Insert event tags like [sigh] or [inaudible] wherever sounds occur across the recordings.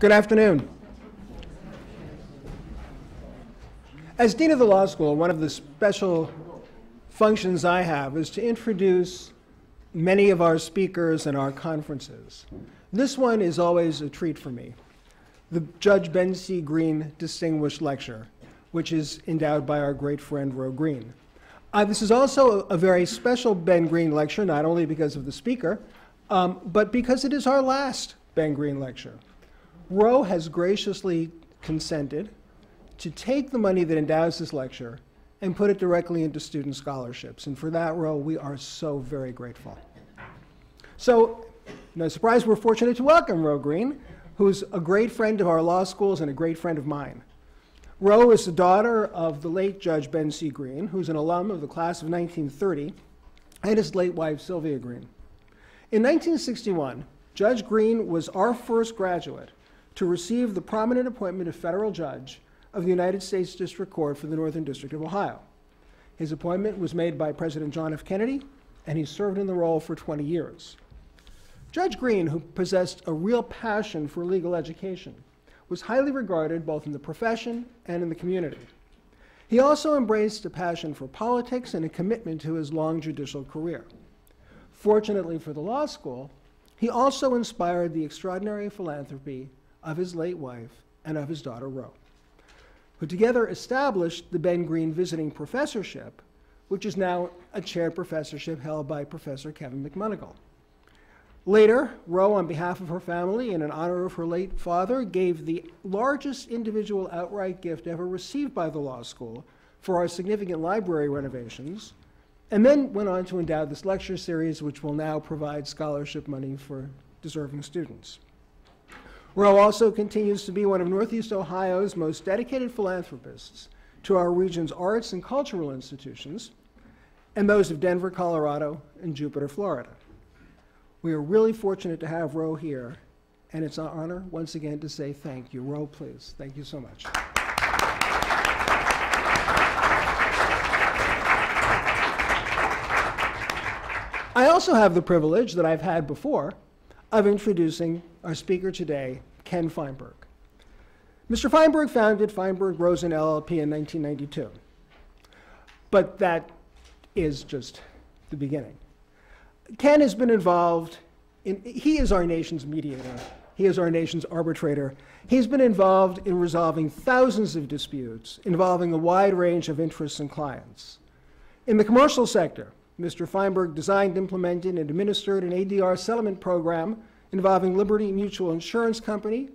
Good afternoon. As Dean of the Law School, one of the special functions I have is to introduce many of our speakers and our conferences. This one is always a treat for me. The Judge Ben C. Green Distinguished Lecture, which is endowed by our great friend Roe Green. Uh, this is also a, very special Ben Green lecture, not only because of the speaker, um, but because it is our last Ben Green lecture. Roe has graciously consented to take the money that endows this lecture and put it directly into student scholarships. And for that, Roe, we are so very grateful. So, no surprise, we're fortunate to welcome Roe Green, who's a great friend of our law schools and a great friend of mine. Roe is the daughter of the late Judge Ben C. Green, who's an alum of the class of 1930, and his late wife, Sylvia Green. In 1961, Judge Green was our first graduate to receive the prominent appointment of federal judge of the United States District Court for the Northern District of Ohio. His appointment was made by President John F. Kennedy, and he served in the role for 20 years. Judge Green, who possessed a real passion for legal education, was highly regarded both in the profession and in the community. He also embraced a passion for politics and a commitment to his long judicial career. Fortunately for the law school, he also inspired the extraordinary philanthropy of his late wife and of his daughter Roe who together established the Ben Green Visiting Professorship, which is now a chaired professorship held by Professor Kevin McMunigal. Later, Roe, on behalf of her family and in honor of her late father, gave the largest individual outright gift ever received by the law school for our significant library renovations, and then went on to endow this lecture series, which will now provide scholarship money for deserving students. Roe also continues to be one of Northeast Ohio's most dedicated philanthropists to our region's arts and cultural institutions, and those of Denver, Colorado, and Jupiter, Florida. We are really fortunate to have Roe here, and it's an honor once again to say thank you. Roe, please. Thank you so much. I also have the privilege that I've had before of introducing our speaker today, Ken Feinberg. Mr. Feinberg founded Feinberg Rozen LLP in 1992. But that is just the beginning. Ken has been involved in, he is our nation's mediator. He is our nation's arbitrator. He's been involved in resolving thousands of disputes involving a wide range of interests and clients. In the commercial sector, Mr. Feinberg designed, implemented, and administered an ADR settlement program involving Liberty Mutual Insurance Company,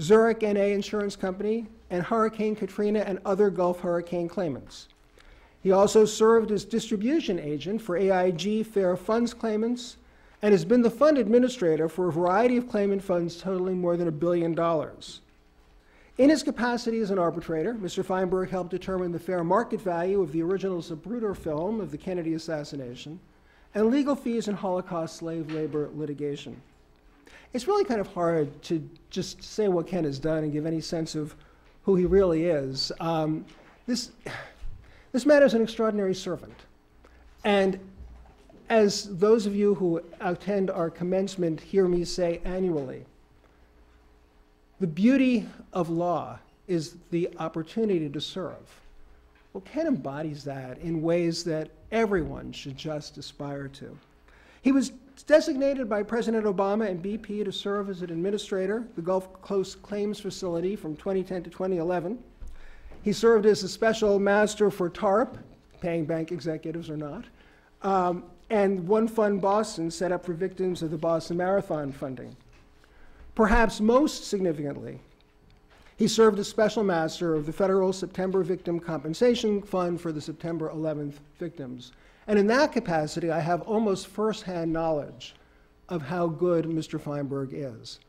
Zurich NA Insurance Company, and Hurricane Katrina and other Gulf hurricane claimants. He also served as distribution agent for AIG Fair Funds claimants and has been the fund administrator for a variety of claimant funds totaling more than a billion dollars. In his capacity as an arbitrator, Mr. Feinberg helped determine the fair market value of the original Zapruder film of the Kennedy assassination and legal fees in Holocaust slave labor litigation it's really kind of hard to just say what Ken has done and give any sense of who he really is. Um, this, this man is an extraordinary servant. And as those of you who attend our commencement hear me say annually, the beauty of law is the opportunity to serve. Well, Ken embodies that in ways that everyone should just aspire to. He was designated by President Obama and BP to serve as an administrator, the Gulf Coast Claims Facility from 2010 to 2011. He served as a special master for TARP, paying bank executives or not, um, and One Fund Boston set up for victims of the Boston Marathon funding. Perhaps most significantly, he served as special master of the Federal September Victim Compensation Fund for the September 11th victims, and in that capacity, I have almost firsthand knowledge of how good Mr. Feinberg is.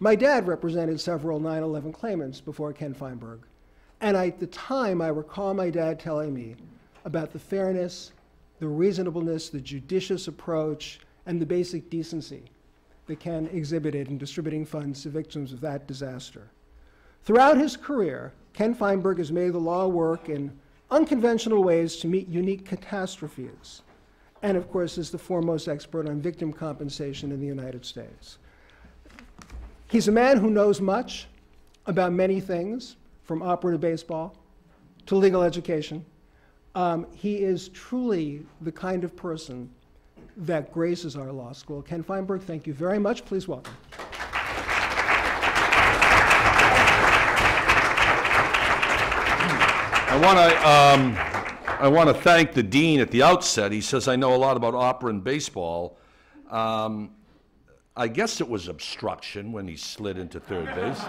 My dad represented several 9 11 claimants before Ken Feinberg. And at the time, I recall my dad telling me about the fairness, the reasonableness, the judicious approach, and the basic decency that Ken exhibited in distributing funds to victims of that disaster. Throughout his career, Ken Feinberg has made the law work in unconventional ways to meet unique catastrophes, and of course is the foremost expert on victim compensation in the United States. He's a man who knows much about many things, from opera to baseball to legal education. Um, he is truly the kind of person that graces our law school. Ken Feinberg, thank you very much. Please welcome. I want to um, I want to thank the dean at the outset. He says I know a lot about opera and baseball. Um, I guess it was obstruction when he slid into third base.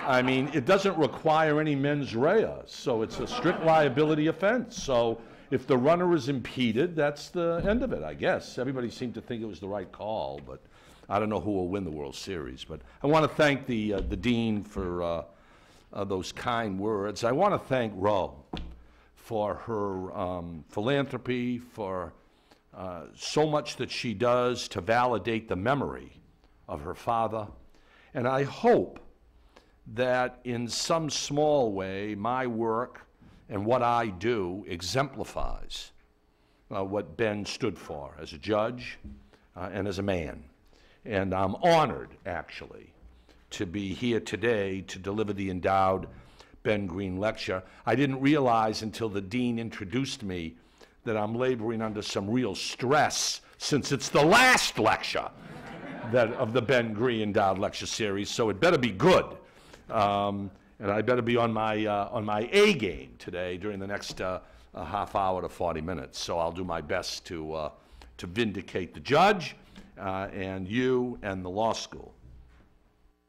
I mean, it doesn't require any mens rea, so it's a strict liability offense. So if the runner is impeded, that's the end of it, I guess. Everybody seemed to think it was the right call, but I don't know who will win the World Series. But I want to thank the uh, the dean for. Uh, uh, those kind words. I want to thank Roe for her um, philanthropy, for uh, so much that she does to validate the memory of her father. And I hope that in some small way, my work and what I do exemplifies uh, what Ben stood for as a judge uh, and as a man. And I'm honored, actually, to be here today to deliver the endowed Ben Green lecture. I didn't realize until the dean introduced me that I'm laboring under some real stress since it's the last lecture that, of the Ben Green Endowed Lecture Series, so it better be good. Um, and I better be on my, uh, on my A game today during the next uh, half hour to 40 minutes. So I'll do my best to, uh, to vindicate the judge uh, and you and the law school.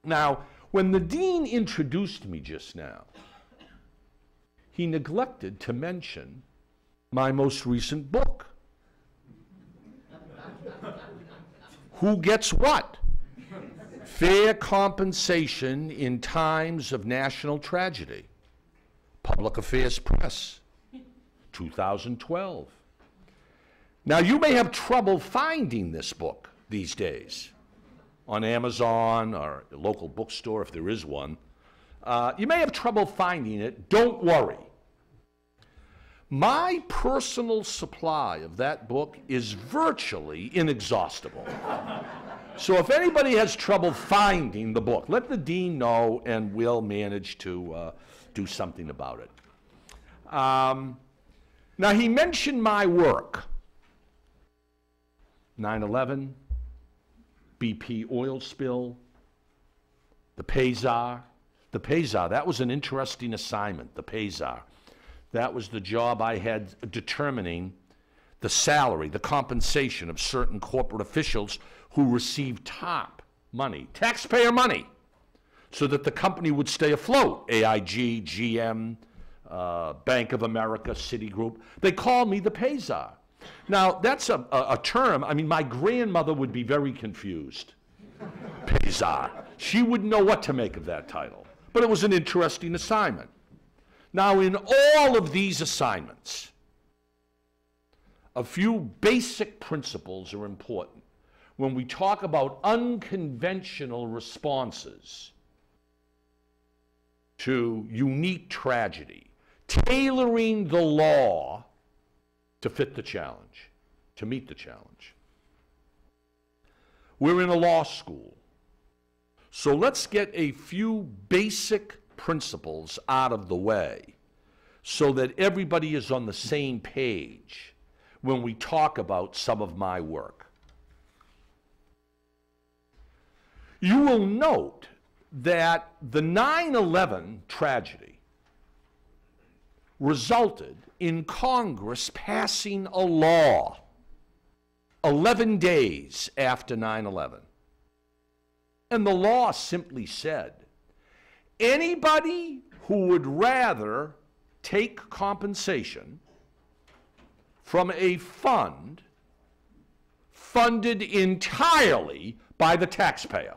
Now, when the dean introduced me just now, he neglected to mention my most recent book. [laughs] Who gets what? Fair compensation in times of national tragedy. Public Affairs Press, 2012. Now, you may have trouble finding this book these days on Amazon or a local bookstore if there is one. Uh, you may have trouble finding it. Don't worry. My personal supply of that book is virtually inexhaustible. So if anybody has trouble finding the book, let the dean know and we'll manage to uh, do something about it. Um, now, he mentioned my work 9 11, BP oil spill, the Pay Czar. The Pay Czar, that was an interesting assignment, the Pay Czar. That was the job I had determining the salary, the compensation of certain corporate officials who receive top money, taxpayer money, so that the company would stay afloat. AIG, GM, uh, Bank of America, Citigroup. They call me the Pay Czar. Now, that's a, a, a, term, I mean, my grandmother would be very confused. [laughs] Pay Czar. She wouldn't know what to make of that title. But it was an interesting assignment. Now, in all of these assignments, a few basic principles are important when we talk about unconventional responses to unique tragedy, tailoring the law to fit the challenge, to meet the challenge. We're in a law school. So let's get a few basic principles out of the way so that everybody is on the same page when we talk about some of my work. You will note that the 9 11 tragedy resulted in Congress passing a law 11 days after 9 11. And the law simply said anybody who would rather take compensation from a fund funded entirely by the taxpayer.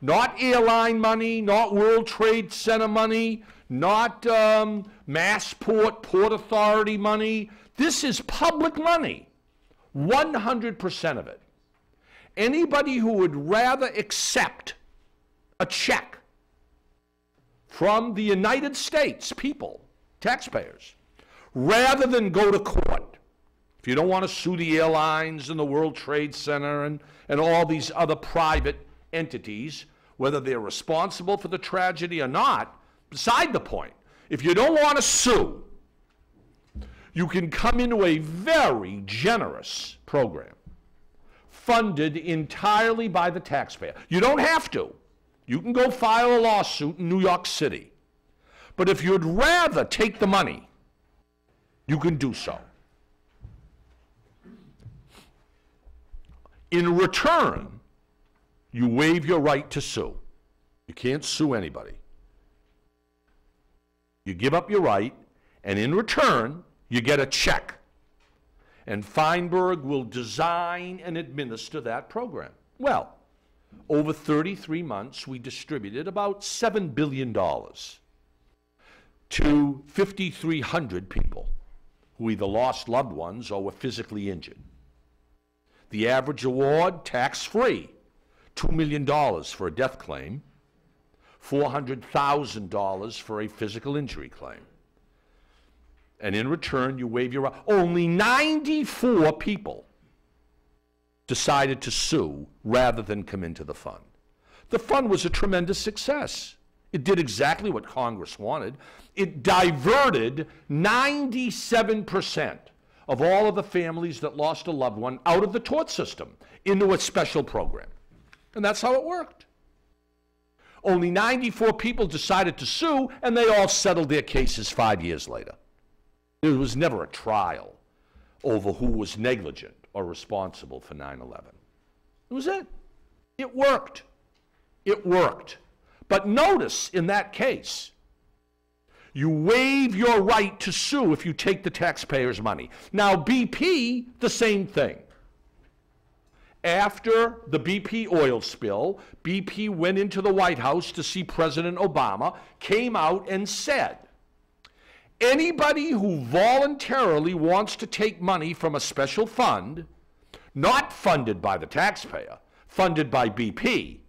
Not airline money, not World Trade Center money, not um, Massport, Port Authority money. This is public money, 100% of it. Anybody who would rather accept a check from the United States people, taxpayers, rather than go to court, if you don't want to sue the airlines and the World Trade Center and, and all these other private entities, whether they're responsible for the tragedy or not, beside the point. If you don't want to sue, you can come into a very generous program funded entirely by the taxpayer. You don't have to. You can go file a lawsuit in New York City. But if you'd rather take the money, you can do so. In return, you waive your right to sue. You can't sue anybody. You give up your right, and in return, you get a check. And Feinberg will design and administer that program. Well, over 33 months, we distributed about $7 billion to 5,300 people who either lost loved ones or were physically injured. The average award, tax free, $2 million for a death claim, $400,000 for a physical injury claim. And in return, you waive your. Only 94 people decided to sue rather than come into the fund. The fund was a tremendous success. It did exactly what Congress wanted. It diverted 97% of all of the families that lost a loved one out of the tort system into a special program. And that's how it worked. Only 94 people decided to sue, and they all settled their cases five years later. There was never a trial over who was negligent or responsible for 9 11. It was it. It worked. It worked. But notice in that case, you waive your right to sue if you take the taxpayer's money. Now, BP, the same thing. After the BP oil spill, BP went into the White House to see President Obama, came out and said, anybody who voluntarily wants to take money from a special fund, not funded by the taxpayer, funded by BP,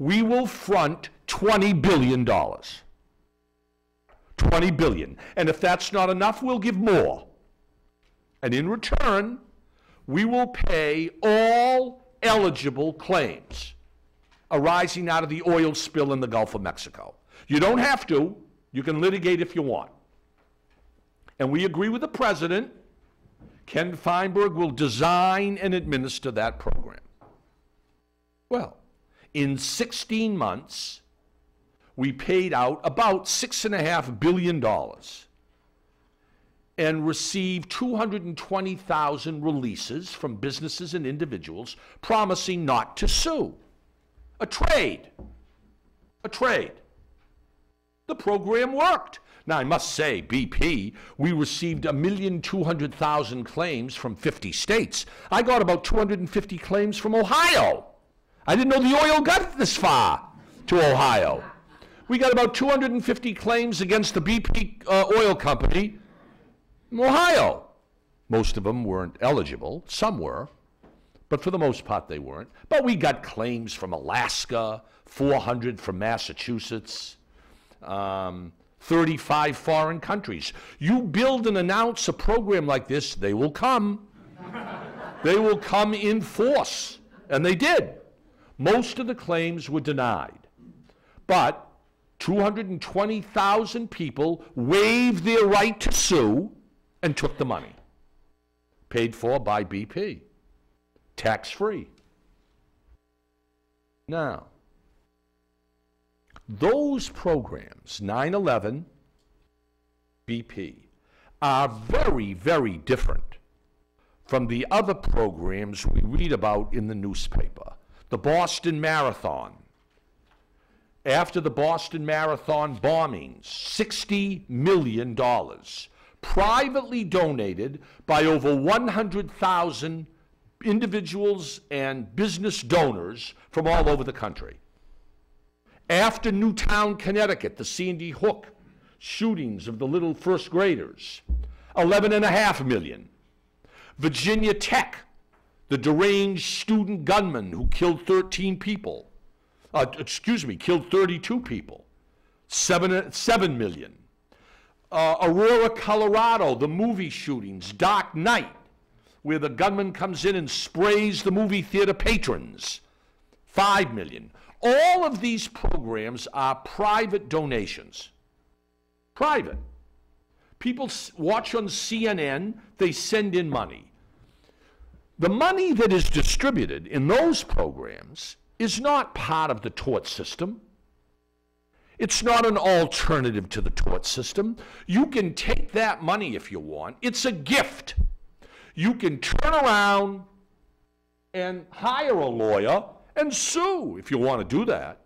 we will front $20 billion. 20 billion. And if that's not enough, we'll give more. And in return, we will pay all eligible claims arising out of the oil spill in the Gulf of Mexico. You don't have to. You can litigate if you want. And we agree with the president. Ken Feinberg will design and administer that program. Well, in 16 months, we paid out about $6.5 billion and received 220,000 releases from businesses and individuals promising not to sue. A trade. A trade. The program worked. Now, I must say, BP, we received a million two hundred thousand claims from 50 states. I got about 250 claims from Ohio. I didn't know the oil got this far to Ohio. We got about 250 claims against the BP uh, oil company in Ohio. Most of them weren't eligible, some were, but for the most part they weren't. But we got claims from Alaska, 400 from Massachusetts, um, 35 foreign countries. You build and announce a program like this, they will come. they will come in force. And they did. Most of the claims were denied. But 220,000 people waived their right to sue and took the money. Paid for by BP. Tax free. Now, those programs, 9 11, BP, are very, very different from the other programs we read about in the newspaper. The Boston Marathon. After the Boston Marathon bombings, $60 million privately donated by over 100,000 individuals and business donors from all over the country. After Newtown, Connecticut, the Sandy Hook shootings of the little first graders, 11.5 million. Virginia Tech, the deranged student gunman who killed 13 people, uh, excuse me, killed 32 people, 7, 7 million uh, Aurora, Colorado, the movie shootings, Dark Knight, where the gunman comes in and sprays the movie theater patrons. 5 million. All of these programs are private donations. Private. People watch on CNN, they send in money. The money that is distributed in those programs is not part of the tort system. It's not an alternative to the tort system. You can take that money if you want. It's a gift. You can turn around and hire a lawyer and sue if you want to do that.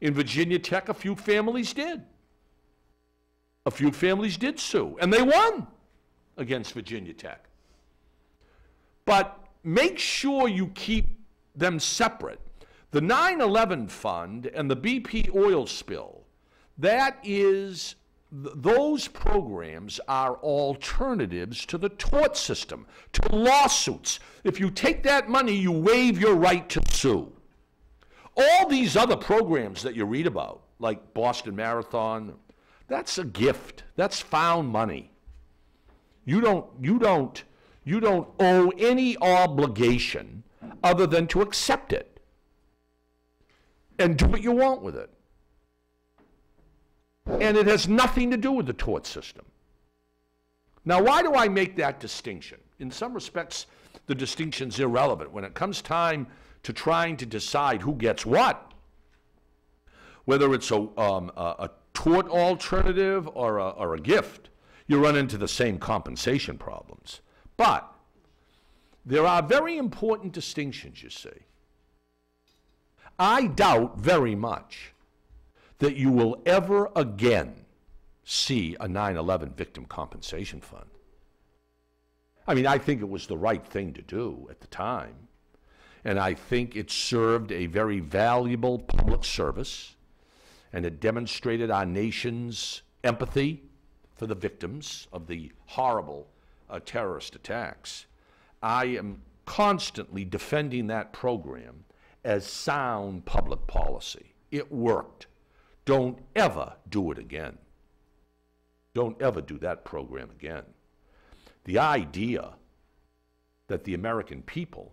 In Virginia Tech, a few families did. A few families did sue, and they won against Virginia Tech. But make sure you keep them separate. The 9 11 fund and the BP oil spill, that is, th- those programs are alternatives to the tort system, to lawsuits. If you take that money, you waive your right to sue. All these other programs that you read about, like Boston Marathon, that's a gift. That's found money. You don't, you don't, you don't owe any obligation other than to accept it and do what you want with it. And it has nothing to do with the tort system. Now, why do I make that distinction? In some respects, the distinction's irrelevant. When it comes time to trying to decide who gets what, whether it's a, um, a, a tort alternative or a, or a gift, you run into the same compensation problems. But there are very important distinctions, you see. I doubt very much that you will ever again see a 9 11 victim compensation fund. I mean, I think it was the right thing to do at the time. And I think it served a very valuable public service and it demonstrated our nation's empathy for the victims of the horrible uh, terrorist attacks. I am constantly defending that program as sound public policy. It worked. Don't ever do it again. Don't ever do that program again. The idea that the American people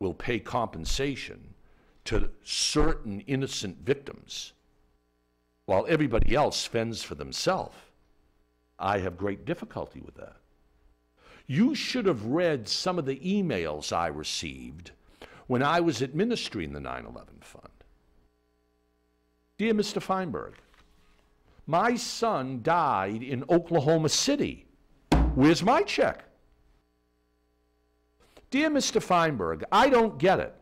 will pay compensation to certain innocent victims while everybody else fends for themselves, I have great difficulty with that. You should have read some of the emails I received when I was administering the 9 11 fund. Dear Mr. Feinberg, my son died in Oklahoma City. Where's my check? Dear Mr. Feinberg, I don't get it.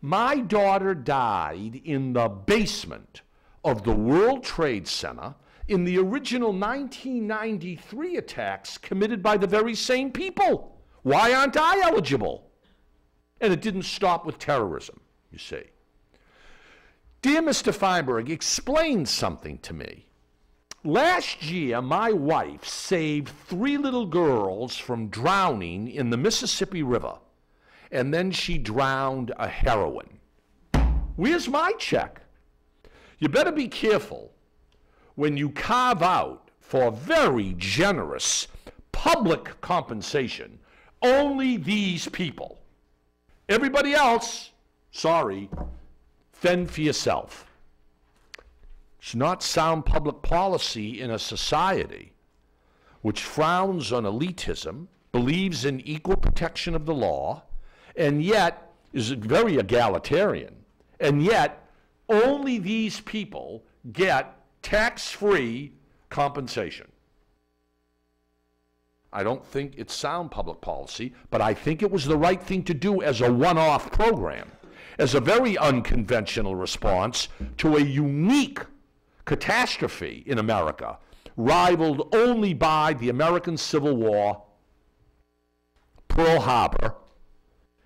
My daughter died in the basement of the World Trade Center in the original 1993 attacks committed by the very same people. Why aren't I eligible? And it didn't stop with terrorism, you see. Dear Mr. Feinberg, explain something to me. Last year, my wife saved three little girls from drowning in the Mississippi River, and then she drowned a heroine. Where's my check? You better be careful when you carve out for very generous public compensation only these people. Everybody else, sorry, fend for yourself. It's not sound public policy in a society which frowns on elitism, believes in equal protection of the law, and yet is very egalitarian. And yet, only these people get tax free compensation. I don't think it's sound public policy, but I think it was the right thing to do as a one off program, as a very unconventional response to a unique catastrophe in America, rivaled only by the American Civil War, Pearl Harbor,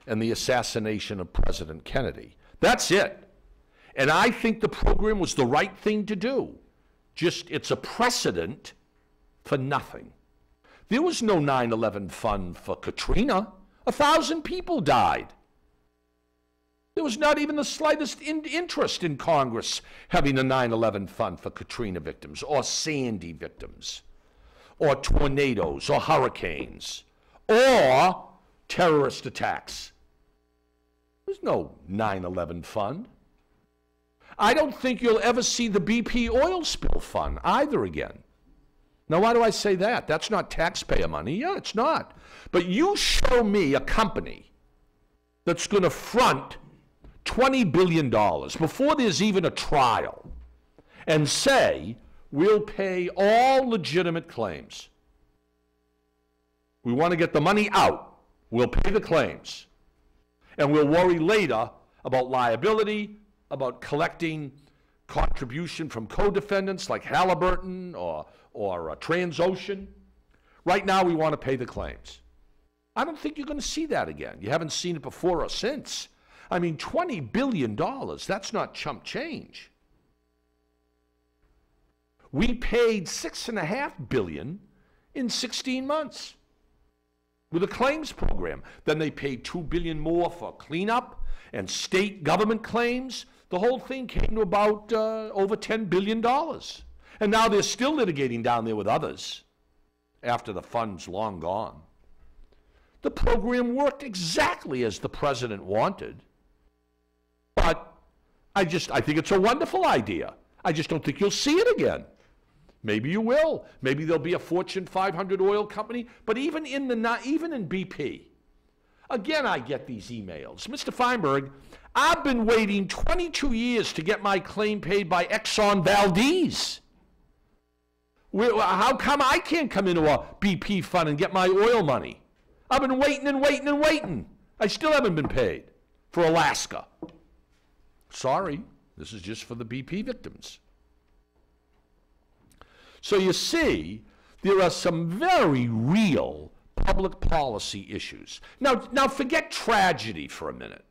and the assassination of President Kennedy. That's it. And I think the program was the right thing to do. Just it's a precedent for nothing. There was no 9 11 fund for Katrina. A thousand people died. There was not even the slightest in interest in Congress having a 9 11 fund for Katrina victims or Sandy victims or tornadoes or hurricanes or terrorist attacks. There's no 9 11 fund. I don't think you'll ever see the BP oil spill fund either again. Now, why do I say that? That's not taxpayer money. Yeah, it's not. But you show me a company that's going to front $20 billion before there's even a trial and say, we'll pay all legitimate claims. We want to get the money out. We'll pay the claims. And we'll worry later about liability, about collecting contribution from co-defendants like Halliburton or, or uh, Transocean. Right now, we want to pay the claims. I don't think you're going to see that again. You haven't seen it before or since. I mean, $20 billion, that's not chump change. We paid 6.5 billion in 16 months with a claims program. Then they paid 2 billion more for cleanup and state government claims. The whole thing came to about uh, over 10 billion dollars. And now they're still litigating down there with others after the fund's long gone. The program worked exactly as the president wanted. But I just I think it's a wonderful idea. I just don't think you'll see it again. Maybe you will. Maybe there'll be a Fortune 500 oil company. But even in the even in BP, again I get these emails, Mr. Feinberg. I've been waiting 22 years to get my claim paid by Exxon Valdez. How come I can't come into a BP fund and get my oil money? I've been waiting and waiting and waiting. I still haven't been paid for Alaska. Sorry, this is just for the BP victims. So you see, there are some very real public policy issues. Now, now forget tragedy for a minute,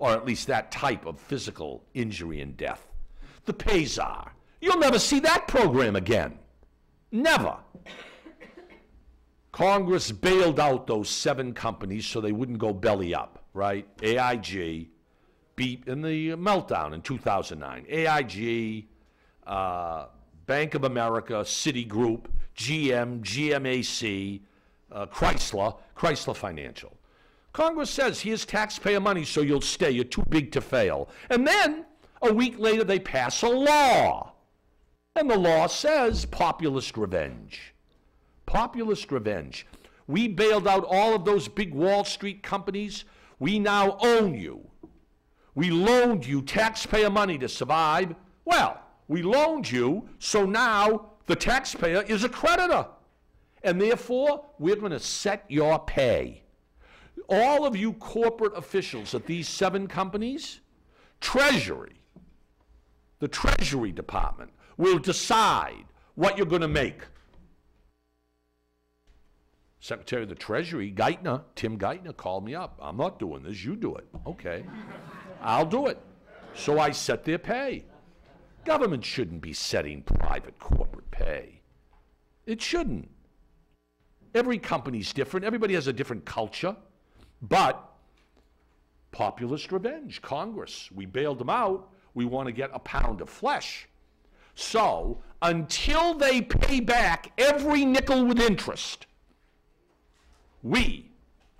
or at least that type of physical injury and death. The Pay Czar. You'll never see that program again. Never. Congress bailed out those seven companies so they wouldn't go belly up, right? AIG, beat in the meltdown in 2009. AIG, uh, Bank of America, Citigroup, GM, GMAC, uh, Chrysler, Chrysler Financial. Congress says here's taxpayer money so you'll stay. You're too big to fail. And then a week later they pass a law. And the law says populist revenge. Populist revenge. We bailed out all of those big Wall Street companies. We now own you. We loaned you taxpayer money to survive. Well, we loaned you, so now the taxpayer is a creditor. And therefore, we're going to set your pay. All of you corporate officials at these seven companies, Treasury, the Treasury Department, will decide what you're going to make. Secretary of the Treasury, Geithner, Tim Geithner, called me up. I'm not doing this, you do it. Okay. I'll do it. So I set their pay. Government shouldn't be setting private corporate pay. It shouldn't. Every company's different, everybody has a different culture. But populist revenge, Congress, we bailed them out, we want to get a pound of flesh. So, until they pay back every nickel with interest, we,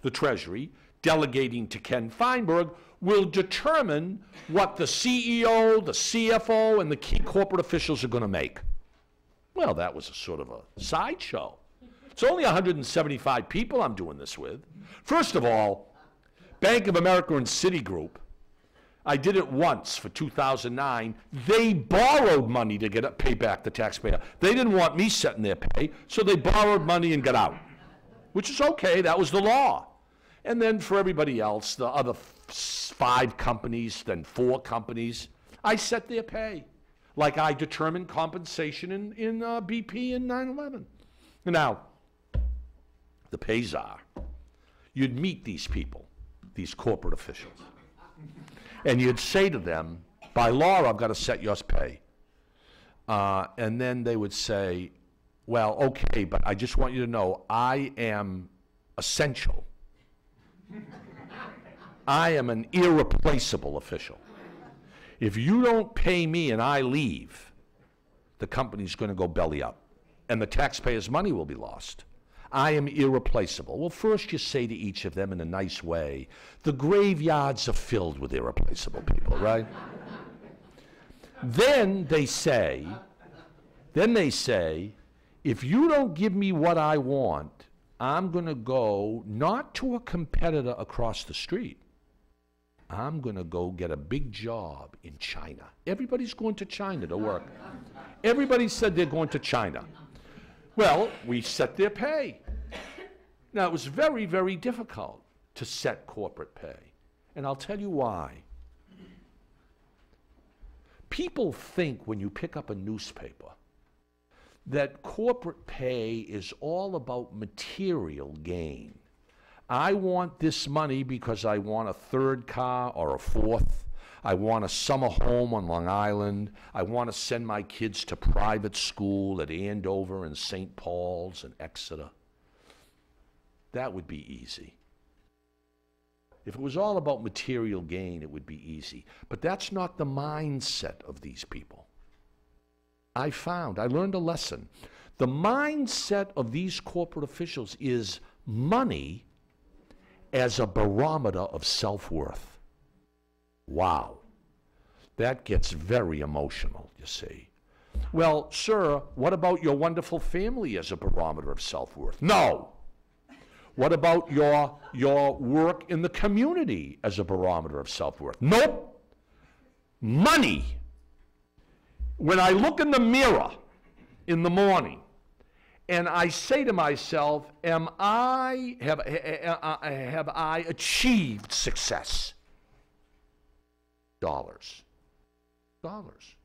the Treasury, delegating to Ken Feinberg, will determine what the CEO, the CFO, and the key corporate officials are going to make. Well, that was a sort of a sideshow. It's only 175 people I'm doing this with. First of all, Bank of America and Citigroup, I did it once for 2009. They borrowed money to get pay back the taxpayer. They didn't want me setting their pay, so they borrowed money and got out, which is okay. That was the law. And then for everybody else, the other five companies, then four companies, I set their pay. Like I determined compensation in, in uh, BP in 9 11. Now, the Pay Czar, you'd meet these people, these corporate officials, and you'd say to them, by law, I've got to set your pay. Uh, and then they would say, well, okay, but I just want you to know I am essential I am an irreplaceable official. If you don't pay me and I leave, the company's going to go belly up and the taxpayers' money will be lost. I am irreplaceable. Well, first you say to each of them in a nice way, the graveyards are filled with irreplaceable people, right? then they say, then they say, if you don't give me what I want, I'm going to go not to a competitor across the street. I'm going to go get a big job in China. Everybody's going to China to work. Everybody said they're going to China. Well, we set their pay. Now, it was very, very difficult to set corporate pay. And I'll tell you why. People think when you pick up a newspaper that corporate pay is all about material gain. I want this money because I want a third car or a fourth. I want a summer home on Long Island. I want to send my kids to private school at Andover and St. Paul's and Exeter. That would be easy. If it was all about material gain, it would be easy. But that's not the mindset of these people. I found, I learned a lesson. The mindset of these corporate officials is money as a barometer of self worth. Wow. That gets very emotional, you see. Well, sir, what about your wonderful family as a barometer of self worth? No. What about your, your work in the community as a barometer of self worth? Nope. Money. When I look in the mirror in the morning and I say to myself, am I, have, have I achieved success? Dollars. Dollars.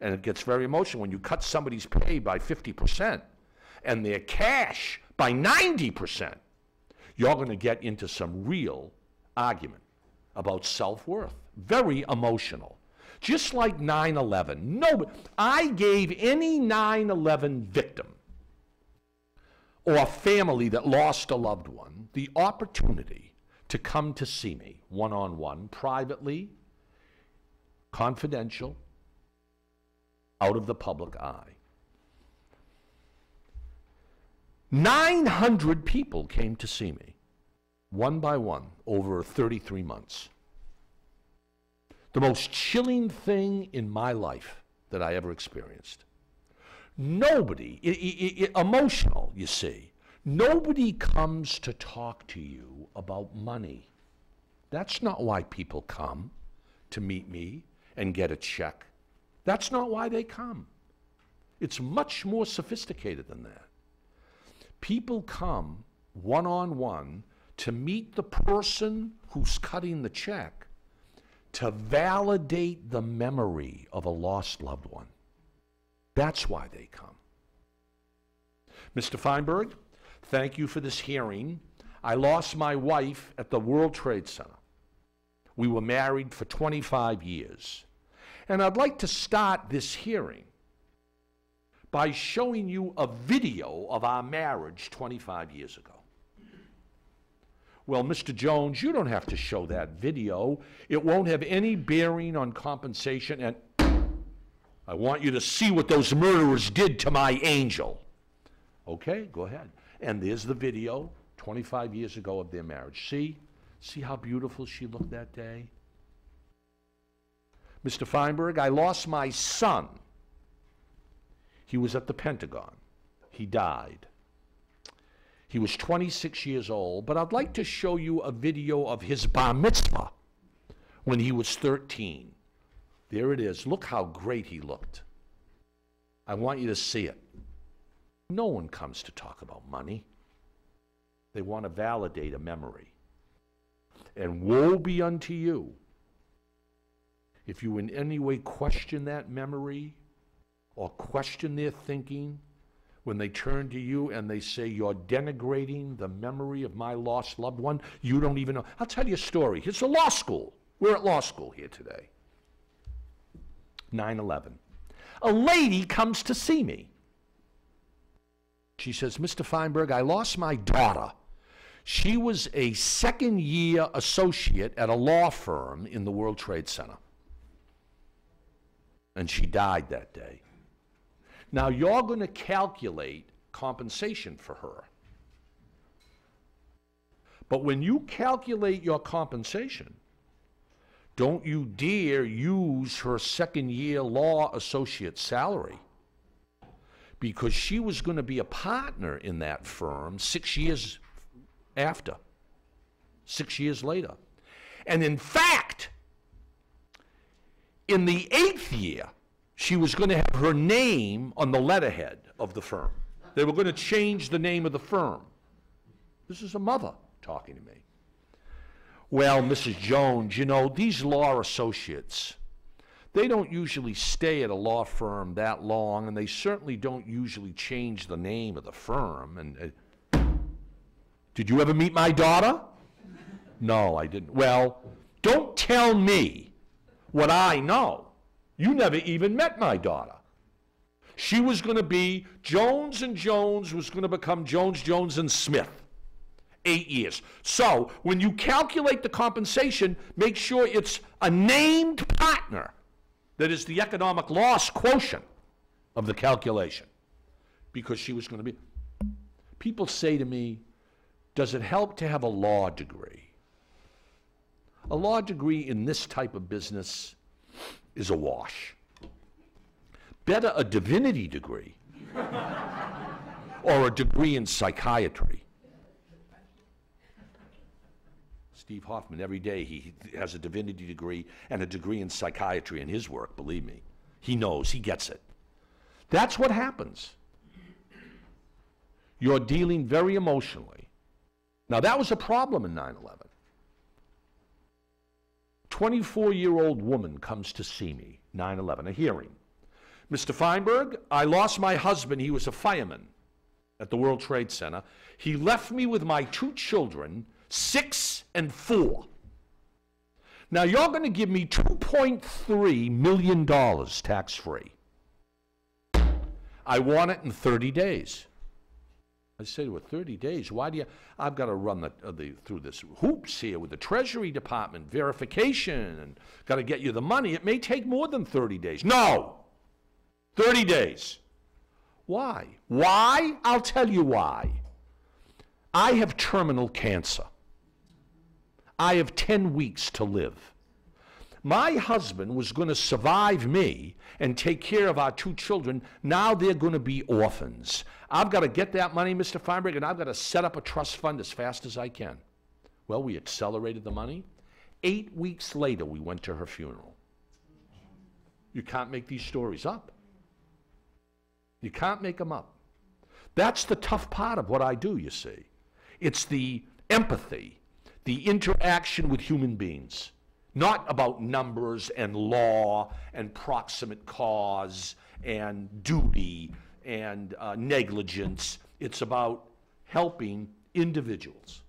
And it gets very emotional when you cut somebody's pay by 50% and their cash by 90% you're going to get into some real argument about self worth. Very emotional. Just like 9 11. No, I gave any 9 11 victim or a family that lost a loved one the opportunity to come to see me one on one, privately, confidential, out of the public eye. 900 people came to see me, one by one, over 33 months. The most chilling thing in my life that I ever experienced. Nobody, emotional, you see, nobody comes to talk to you about money. That's not why people come to meet me and get a check. That's not why they come. It's much more sophisticated than that. People come one on one to meet the person who's cutting the check to validate the memory of a lost loved one. That's why they come. Mr. Feinberg, thank you for this hearing. I lost my wife at the World Trade Center. We were married for 25 years. And I'd like to start this hearing by showing you a video of our marriage 25 years ago. Well, Mr. Jones, you don't have to show that video. It won't have any bearing on compensation, and I want you to see what those murderers did to my angel. Okay, go ahead. And there's the video 25 years ago of their marriage. See? See how beautiful she looked that day? Mr. Feinberg, I lost my son he was at the Pentagon. He died. He was 26 years old, but I'd like to show you a video of his bar mitzvah when he was 13. There it is. Look how great he looked. I want you to see it. No one comes to talk about money. They want to validate a memory. And woe be unto you if you in any way question that memory or question their thinking when they turn to you and they say, You're denigrating the memory of my lost loved one, you don't even know. I'll tell you a story. It's a law school. We're at law school here today. 9 11. A lady comes to see me. She says, Mr. Feinberg, I lost my daughter. She was a second year associate at a law firm in the World Trade Center. And she died that day. Now you're going to calculate compensation for her. But when you calculate your compensation, don't you dare use her second year law associate salary because she was going to be a partner in that firm six years after, six years later. And in fact, in the eighth year, she was going to have her name on the letterhead of the firm. They were going to change the name of the firm. This is a mother talking to me. Well, Mrs. Jones, you know, these law associates, they don't usually stay at a law firm that long, and they certainly don't usually change the name of the firm. And uh, did you ever meet my daughter? No, I didn't. Well, don't tell me what I know. You never even met my daughter. She was going to be Jones and Jones was going to become Jones, Jones and Smith. Eight years. So when you calculate the compensation, make sure it's a named partner that is the economic loss quotient of the calculation. Because she was going to be. People say to me, does it help to have a law degree? A law degree in this type of business is a wash. Better a divinity degree or a degree in psychiatry. Steve Hoffman, every day he has a divinity degree and a degree in psychiatry in his work, believe me. He knows, he gets it. That's what happens. You're dealing very emotionally. Now, that was a problem in 9 11. 24 year old woman comes to see me, 9 11, a hearing. Mr. Feinberg, I lost my husband. He was a fireman at the World Trade Center. He left me with my two children, six and four. Now, you're going to give me $2.3 million tax free. I want it in 30 days. I say to her, 30 days? Why do you? I've got to run the, uh, the, through this hoops here with the Treasury Department, verification, and got to get you the money. It may take more than 30 days. No! 30 days. Why? Why? I'll tell you why. I have terminal cancer. I have 10 weeks to live. My husband was going to survive me and take care of our two children. Now they're going to be orphans. I've got to get that money, Mr. Feinberg, and I've got to set up a trust fund as fast as I can. Well, we accelerated the money. Eight weeks later, we went to her funeral. You can't make these stories up. You can't make them up. That's the tough part of what I do, you see. It's the empathy, the interaction with human beings, not about numbers and law and proximate cause and duty and uh, negligence. It's about helping individuals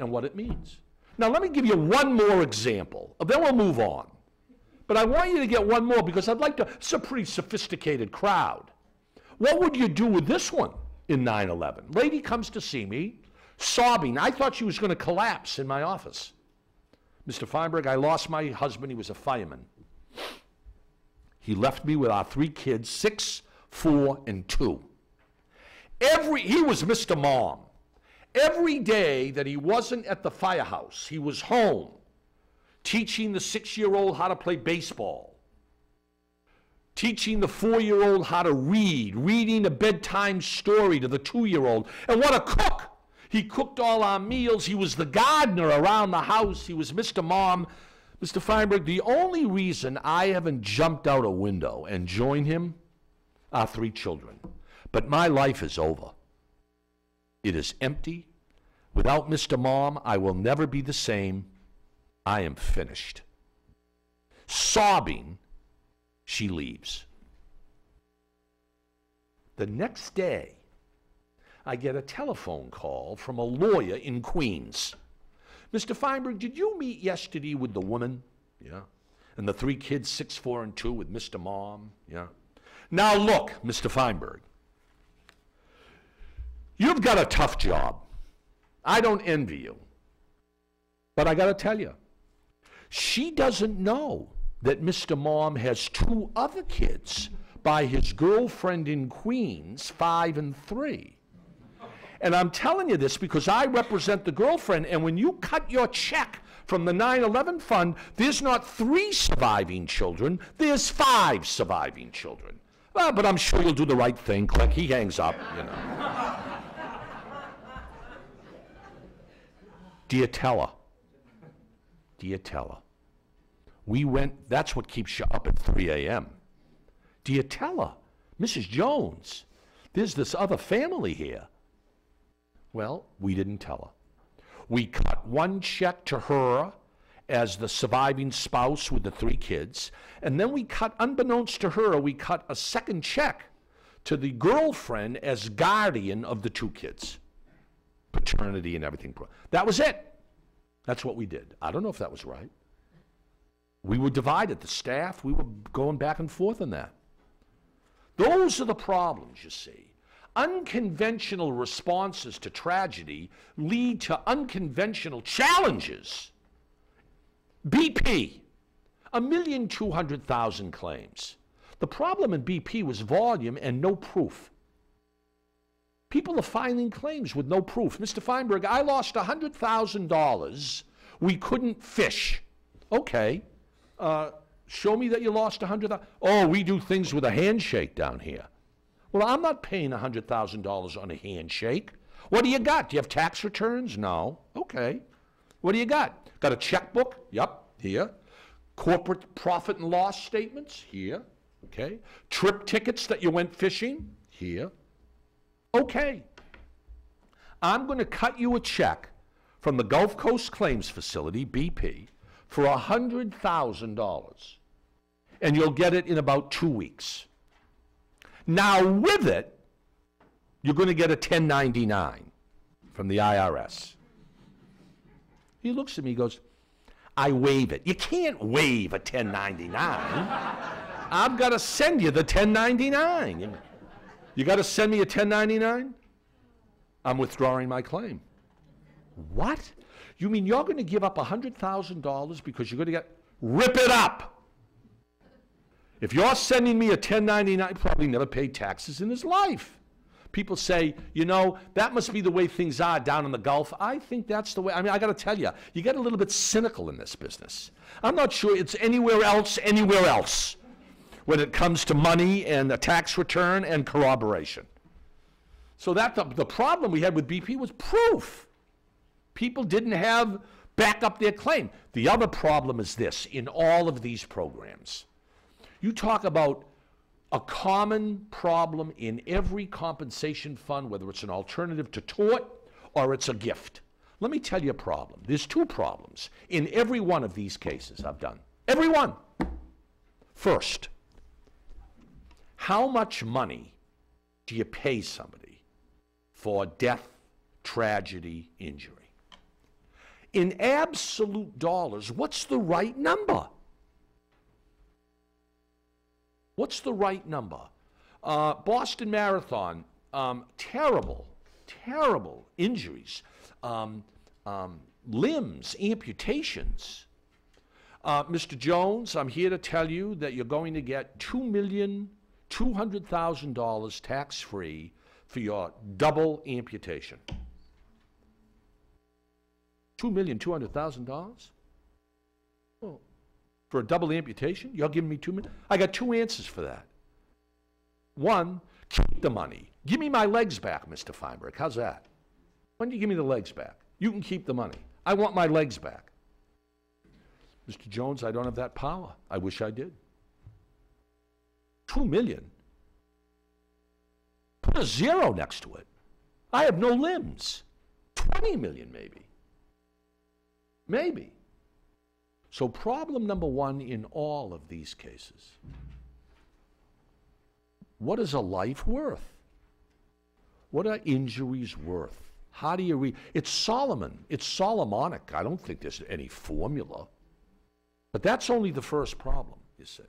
and what it means. Now, let me give you one more example, then we'll move on. But I want you to get one more because I'd like to, it's a pretty sophisticated crowd. What would you do with this one in 9 11? Lady comes to see me, sobbing. I thought she was going to collapse in my office. Mr. Feinberg, I lost my husband. He was a fireman. He left me with our three kids, six, four, and two. Every, he was Mr. Mom. Every day that he wasn't at the firehouse, he was home teaching the six year old how to play baseball, teaching the four year old how to read, reading a bedtime story to the two year old. And what a cook! He cooked all our meals. He was the gardener around the house. He was Mr. Mom. Mr. Feinberg, the only reason I haven't jumped out a window and joined him our three children. But my life is over. It is empty. Without Mr. Mom, I will never be the same. I am finished. Sobbing, she leaves. The next day, I get a telephone call from a lawyer in Queens. Mr. Feinberg, did you meet yesterday with the woman? Yeah. And the three kids, six, four, and two, with Mr. Mom? Yeah. Now, look, Mr. Feinberg, you've got a tough job. I don't envy you. But I got to tell you, she doesn't know that Mr. Mom has two other kids by his girlfriend in Queens, five and three. And I'm telling you this because I represent the girlfriend, and when you cut your check from the 9 11 fund, there's not three surviving children, there's five surviving children. Well, but I'm sure you'll do the right thing. Click, he hangs up, you know. Do you tell her? Do you tell her? We went, that's what keeps you up at 3 a.m. Do you tell her, Mrs. Jones, there's this other family here? Well, we didn't tell her. We cut one check to her as the surviving spouse with the three kids, and then we cut, unbeknownst to her, we cut a second check to the girlfriend as guardian of the two kids. Paternity and everything. That was it. That's what we did. I don't know if that was right. We were divided. The staff, we were going back and forth on that. Those are the problems, you see. Unconventional responses to tragedy lead to unconventional challenges. BP, a million two hundred thousand claims. The problem in BP was volume and no proof. People are filing claims with no proof. Mr. Feinberg, I lost $100,000. We couldn't fish. Okay. Uh, show me that you lost $100,000. Oh, we do things with a handshake down here. Well, I'm not paying $100,000 on a handshake. What do you got? Do you have tax returns? No. Okay. What do you got? Got a checkbook? Yep, here. Corporate profit and loss statements? Here. Okay. Trip tickets that you went fishing? Here. Okay. I'm going to cut you a check from the Gulf Coast Claims Facility, BP, for $100,000. And you'll get it in about two weeks. Now, with it, you're going to get a 1099 from the IRS. He looks at me, he goes, I waive it. You can't waive a 1099. I've got to send you the 1099. You got to send me a 1099? I'm withdrawing my claim. What? You mean you're going to give up $100,000 because you're going to get. Rip it up! If you're sending me a 1099, probably never paid taxes in his life. People say, you know, that must be the way things are down in the Gulf. I think that's the way. I mean, I got to tell you, you get a little bit cynical in this business. I'm not sure it's anywhere else, anywhere else, when it comes to money and a tax return and corroboration. So that the, the problem we had with BP was proof. People didn't have back up their claim. The other problem is this in all of these programs. You talk about a common problem in every compensation fund, whether it's an alternative to tort or it's a gift. Let me tell you a problem. There's two problems in every one of these cases I've done. Every one. First, how much money do you pay somebody for death, tragedy, injury? In absolute dollars, what's the right number? What's the right number? Uh, Boston Marathon, um, terrible, terrible injuries, um, um, limbs, amputations. Uh, Mr. Jones, I'm here to tell you that you're going to get $2,200,000 tax free for your double amputation. $2,200,000? Well, for a double amputation? Y'all giving me two million? I got two answers for that. One, keep the money. Give me my legs back, Mr. Feinberg. How's that? When do you give me the legs back? You can keep the money. I want my legs back. Mr. Jones, I don't have that power. I wish I did. Two million. Put a zero next to it. I have no limbs. 20 million, maybe. Maybe. So, problem number one in all of these cases what is a life worth? What are injuries worth? How do you read? It's Solomon. It's Solomonic. I don't think there's any formula. But that's only the first problem, you see.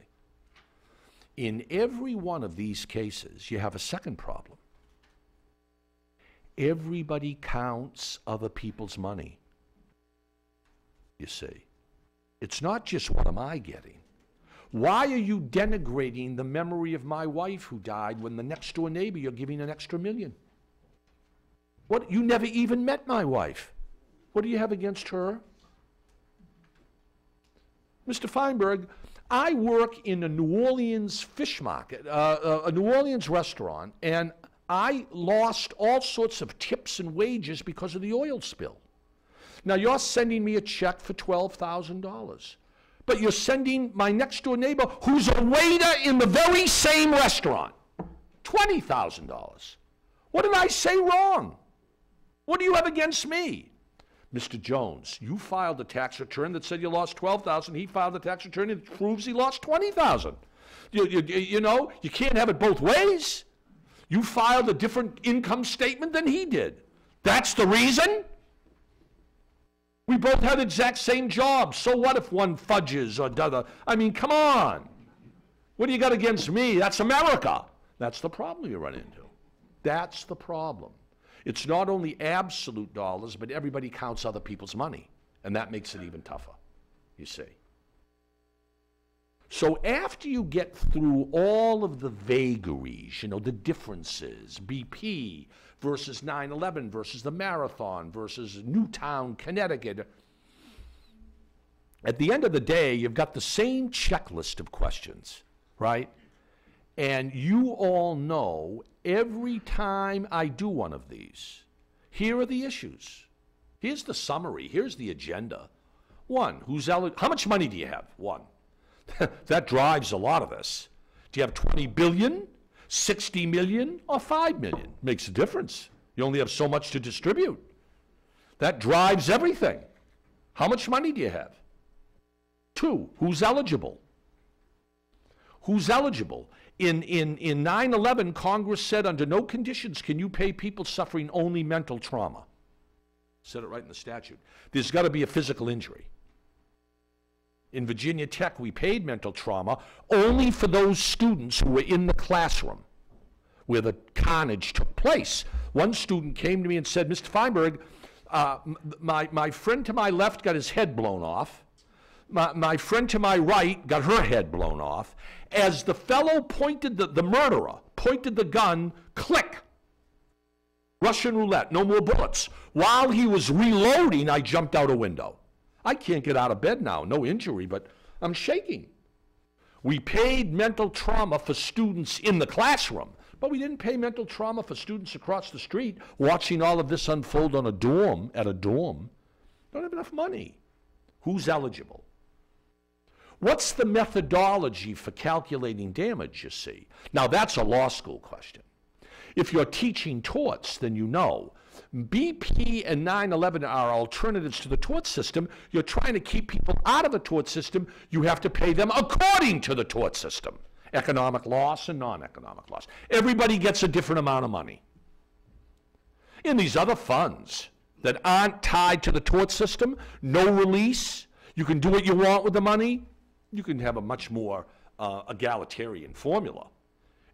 In every one of these cases, you have a second problem. Everybody counts other people's money, you see. It's not just what am I getting. Why are you denigrating the memory of my wife who died when the next door neighbor you're giving an extra million? What, you never even met my wife. What do you have against her? Mr. Feinberg, I work in a New Orleans fish market, uh, a New Orleans restaurant, and I lost all sorts of tips and wages because of the oil spill. Now you're sending me a check for $12,000. But you're sending my next door neighbor, who's a waiter in the very same restaurant, $20,000. What did I say wrong? What do you have against me? Mr. Jones, you filed a tax return that said you lost 12,000. He filed a tax return that proves he lost 20,000. You, you, you know, you can't have it both ways. You filed a different income statement than he did. That's the reason? We both had the exact same jobs. So what if one fudges or does? I mean, come on. What do you got against me? That's America. That's the problem you run into. That's the problem. It's not only absolute dollars, but everybody counts other people's money. And that makes it even tougher, you see. So after you get through all of the vagaries, you know, the differences, BP versus 9 11 versus the marathon versus Newtown, Connecticut, at the end of the day, you've got the same checklist of questions, right? And you all know every time I do one of these, here are the issues. Here's the summary. Here's the agenda. One, who's how much money do you have? One. [laughs] that drives a lot of this. Do you have 20 billion, 60 million, or 5 million? Makes a difference. You only have so much to distribute. That drives everything. How much money do you have? Two, who's eligible? Who's eligible? In, in, in 9 11, Congress said under no conditions can you pay people suffering only mental trauma. Said it right in the statute. There's got to be a physical injury. In Virginia Tech, we paid mental trauma only for those students who were in the classroom where the carnage took place. One student came to me and said, Mr. Feinberg, uh, my, my friend to my left got his head blown off. My, my friend to my right got her head blown off as the fellow pointed the, the murderer pointed the gun, click. Russian roulette, no more bullets. While he was reloading, I jumped out a window. I can't get out of bed now, no injury, but I'm shaking. We paid mental trauma for students in the classroom, but we didn't pay mental trauma for students across the street watching all of this unfold on a dorm, at a dorm. Don't have enough money. Who's eligible? What's the methodology for calculating damage, you see? Now, that's a law school question. If you're teaching torts, then you know. BP and 9 11 are alternatives to the tort system. You're trying to keep people out of the tort system. You have to pay them according to the tort system economic loss and non economic loss. Everybody gets a different amount of money. In these other funds that aren't tied to the tort system, no release, you can do what you want with the money, you can have a much more uh, egalitarian formula.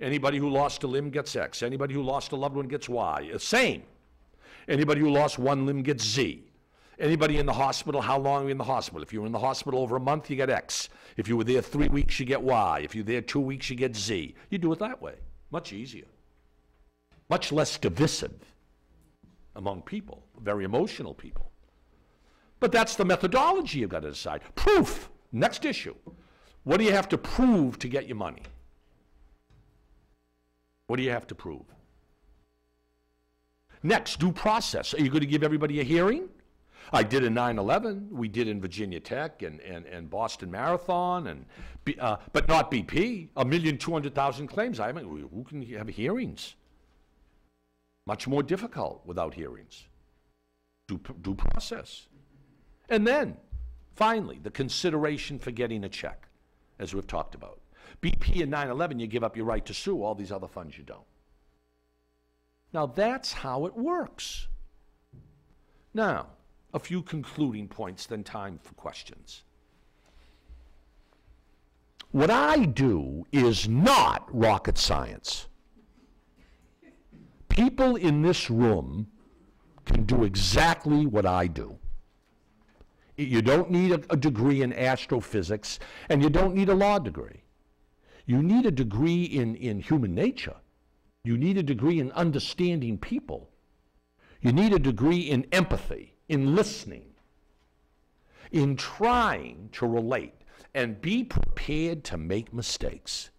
Anybody who lost a limb gets X. Anybody who lost a loved one gets Y. Same. Anybody who lost one limb gets Z. Anybody in the hospital, how long are you in the hospital? If you were in the hospital over a month, you get X. If you were there three weeks, you get Y. If you're there two weeks, you get Z. You do it that way. Much easier. Much less divisive among people, very emotional people. But that's the methodology you've got to decide. Proof. Next issue. What do you have to prove to get your money? What do you have to prove? Next, due process. Are you going to give everybody a hearing? I did in 9-11. We did in Virginia Tech and, and, and Boston Marathon, and uh, but not BP. A million two hundred thousand claims. I mean, who can have hearings? Much more difficult without hearings. Due, due process. And then, Finally, the consideration for getting a check, as we've talked about. BP and 9 11, you give up your right to sue, all these other funds you don't. Now, that's how it works. Now, a few concluding points, then time for questions. What I do is not rocket science. People in this room can do exactly what I do. You don't need a, a degree in astrophysics, and you don't need a law degree. You need a degree in, in human nature. You need a degree in understanding people. You need a degree in empathy, in listening, in trying to relate, and be prepared to make mistakes.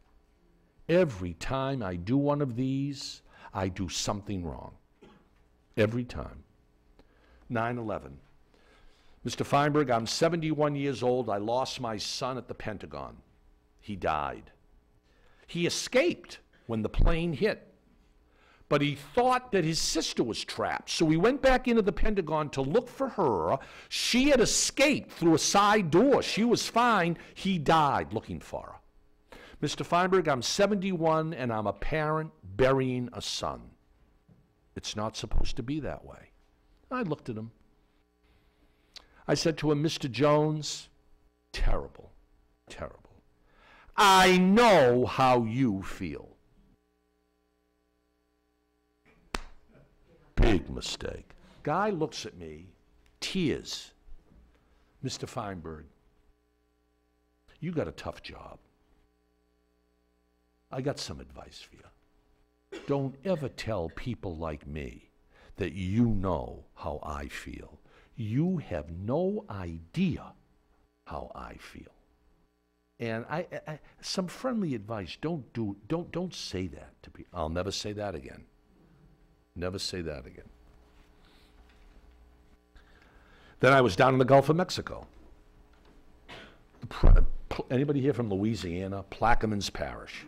Every time I do one of these, I do something wrong. Every time. 9 11. Mr. Feinberg, I'm 71 years old. I lost my son at the Pentagon. He died. He escaped when the plane hit. But he thought that his sister was trapped. So he went back into the Pentagon to look for her. She had escaped through a side door. She was fine. He died looking for her. Mr. Feinberg, I'm 71 and I'm a parent burying a son. It's not supposed to be that way. I looked at him. I said to him, Mr. Jones, terrible, terrible. I know how you feel. Big mistake. Guy looks at me, tears. Mr. Feinberg, you got a tough job. I got some advice for you. Don't ever tell people like me that you know how I feel. You have no idea how I feel. And I, I, some friendly advice. Don't do. Don't don't say that to people. I'll never say that again. Never say that again. Then I was down in the Gulf of Mexico. Anybody here from Louisiana? Plaquemines Parish.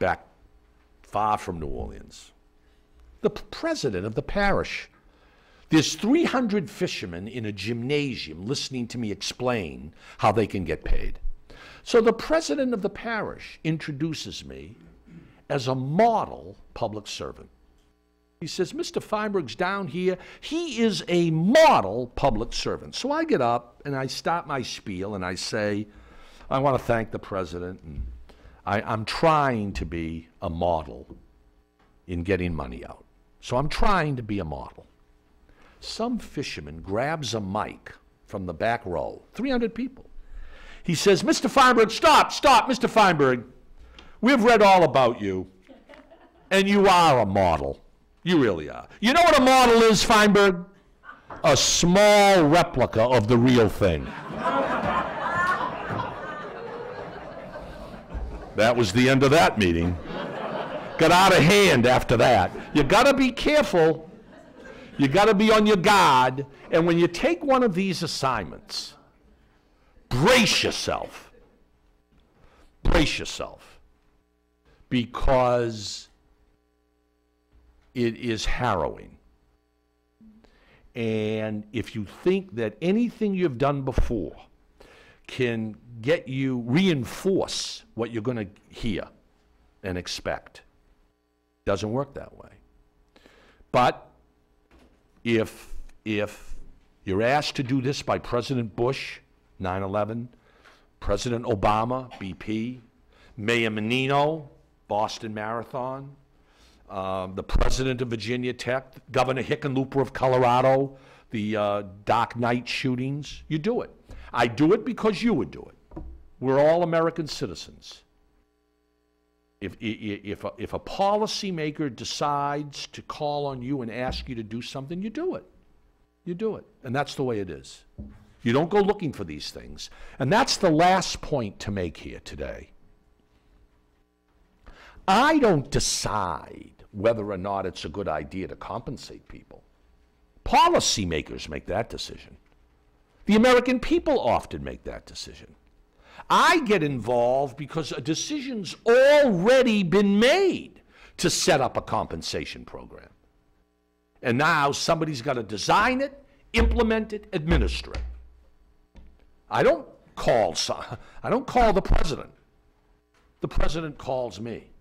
Back far from New Orleans. The president of the parish. There's 300 fishermen in a gymnasium listening to me explain how they can get paid. So the president of the parish introduces me as a model public servant. He says, Mr. Feinberg's down here. He is a model public servant. So I get up and I start my spiel and I say, I want to thank the president. And I, I'm trying to be a model in getting money out. So I'm trying to be a model. Some fisherman grabs a mic from the back row, 300 people. He says, Mr. Feinberg, stop, stop, Mr. Feinberg. We've read all about you, and you are a model. You really are. You know what a model is, Feinberg? A small replica of the real thing. That was the end of that meeting. Got out of hand after that. You got to be careful. You got to be on your guard. And when you take one of these assignments, brace yourself. Brace yourself. Because it is harrowing. And if you think that anything you've done before can get you reinforce what you're going to hear and expect, doesn't work that way. But if if you're asked to do this by President Bush, 9/11, President Obama, BP, Mayor Menino, Boston Marathon, um, the president of Virginia Tech, Governor Hickenlooper of Colorado, the uh, Dark Knight shootings. You do it. I do it because you would do it. We're all American citizens. If, if, a, if a policymaker decides to call on you and ask you to do something, you do it. You do it. And that's the way it is. You don't go looking for these things. And that's the last point to make here today. I don't decide whether or not it's a good idea to compensate people. Policymakers make that decision. The American people often make that decision. I get involved because a decision's already been made to set up a compensation program. And now somebody's got to design it, implement it, administer it. I don't call [laughs] I don't call the president. The president calls me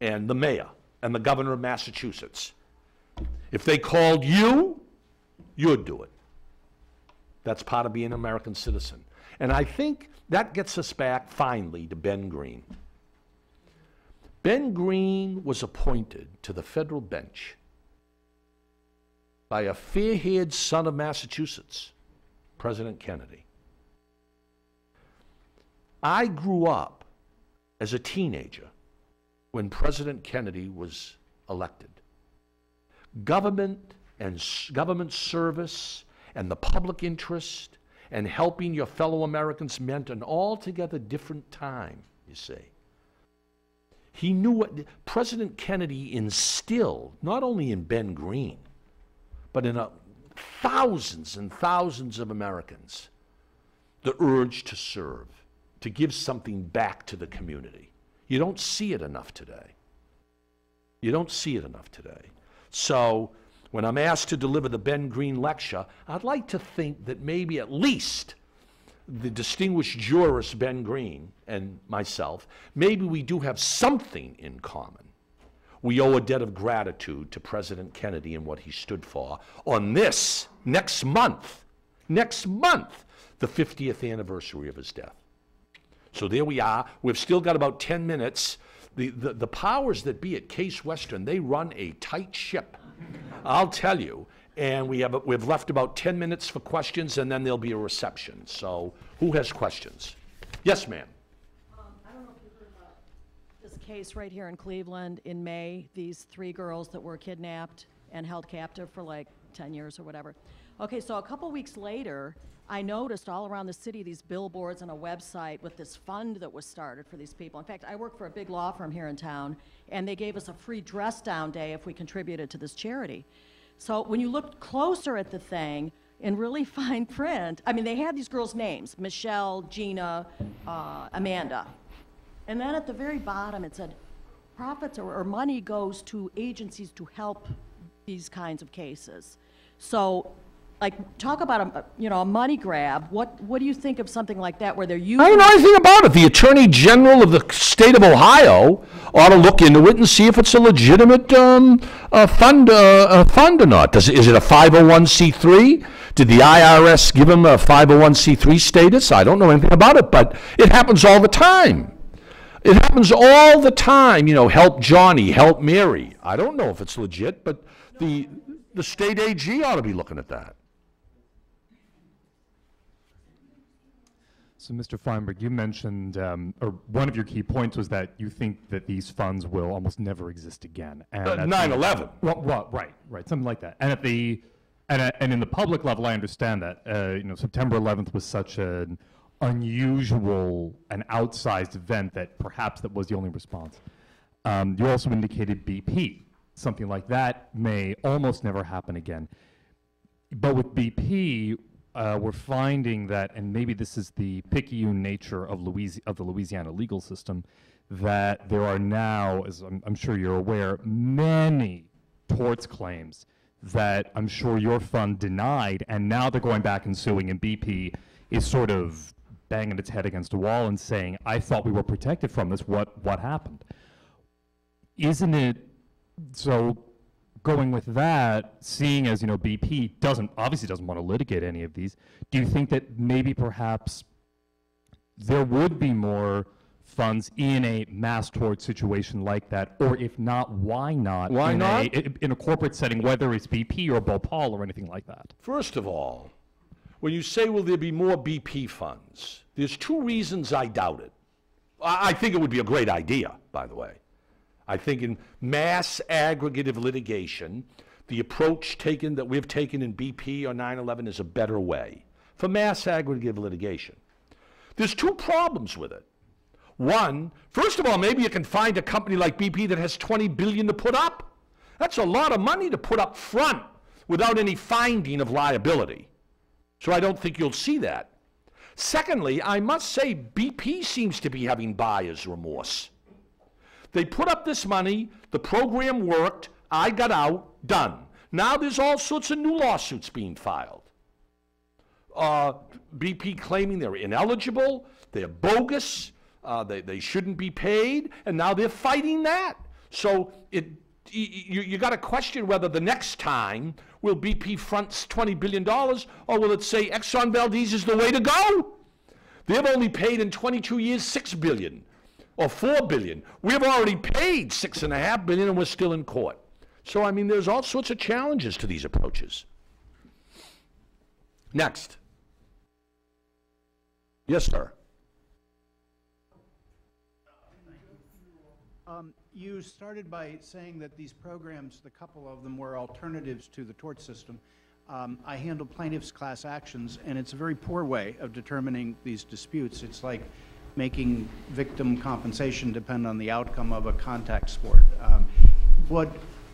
and the mayor and the governor of Massachusetts. If they called you, you'd do it. That's part of being an American citizen. And I think that gets us back finally to Ben Green. Ben Green was appointed to the federal bench by a fair haired son of Massachusetts, President Kennedy. I grew up as a teenager when President Kennedy was elected. government and government service and the public interest and helping your fellow Americans meant an altogether different time, you see. He knew what President Kennedy instilled, not only in Ben Green, but in a, thousands and thousands of Americans, the urge to serve, to give something back to the community. You don't see it enough today. You don't see it enough today. So, when I'm asked to deliver the Ben Green lecture, I'd like to think that maybe at least the distinguished jurist Ben Green and myself, maybe we do have something in common. We owe a debt of gratitude to President Kennedy and what he stood for on this next month, next month, the 50th anniversary of his death. So there we are. We've still got about 10 minutes. The, the, the powers that be at Case Western, they run a tight ship. I'll tell you. And we have, we've left about 10 minutes for questions, and then there'll be a reception. So who has questions? Yes, ma'am. Um, about this case right here in Cleveland in May, these three girls that were kidnapped and held captive for like 10 years or whatever. Okay, so a couple weeks later, I noticed all around the city these billboards and a website with this fund that was started for these people. In fact, I work for a big law firm here in town, and they gave us a free dress down day if we contributed to this charity. So when you looked closer at the thing, in really [laughs] fine print, I mean, they had these girls' names Michelle, Gina, uh, Amanda. And then at the very bottom, it said, profits or, or money goes to agencies to help these kinds of cases. So, like, talk about a, you know, a money grab. What, what do you think of something like that where they're using? I don't know anything about it. The Attorney General of the state of Ohio ought to look into it and see if it's a legitimate um, uh, fund, uh, uh, fund or not. Does, it- is it a 501c3? Did the IRS give him a 501c3 status? I don't know anything about it, but it happens all the time. It happens all the time, you know, help Johnny, help Mary. I don't know if it's legit, but the, the state AG ought to be looking at that. So, Mr. Feinberg, you mentioned, um, or one of your key points was that you think that these funds will almost never exist again. And Uh, at the- 9/11. Well, well, right, right, something like that. And at the, and, at- and in the public level, I understand that. Uh, you know, September 11th was such an unusual and outsized event that perhaps that was the only response. Um, you also indicated BP. Something like that may almost never happen again. But with BP, uh, we're finding that, and maybe this is the picayune nature of, Louisi- of the Louisiana legal system, that there are now, as I'm, I'm sure you're aware, many torts claims that I'm sure your fund denied, and now they're going back and suing, and BP is sort of banging its head against a wall and saying, "I thought we were protected from this. What what happened?" Isn't it so? Going with that, seeing as you know BP doesn't obviously doesn't want to litigate any of these, do you think that maybe perhaps there would be more funds in a mass tort situation like that, or if not, why not? Why in not? A, in a corporate setting, whether it's BP or Bhopal or anything like that. First of all, when you say, will there be more BP funds, there's two reasons I doubt it. I, I think it would be a great idea, by the way. I think in mass aggregative litigation, the approach taken that we've taken in BP or 9/11 is a better way for mass aggregative litigation. There's two problems with it. One, first of all, maybe you can find a company like BP that has 20 billion to put up. That's a lot of money to put up front without any finding of liability. So I don't think you'll see that. Secondly, I must say BP seems to be having buyer's remorse. They put up this money, the program worked, I got out, done. Now there's all sorts of new lawsuits being filed. Uh, BP claiming they're ineligible, they're bogus, uh, they, they shouldn't be paid, and now they're fighting that. So it, you, you got to question whether the next time will BP fronts $20 billion or will it say Exxon Valdez is the way to go? They've only paid in 22 years 6 billion or 4 billion. We've already paid six and a half billion and we're still in court. So, I mean, there's all sorts of challenges to these approaches. Next. Yes, sir. Um, You started by saying that these programs, the couple of them were alternatives to the tort system. Um, I handle plaintiffs' class actions, and it's a very poor way of determining these disputes. It's like making victim compensation depend on the outcome of a contact sport. Um, What,